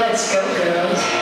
Let's go, girls.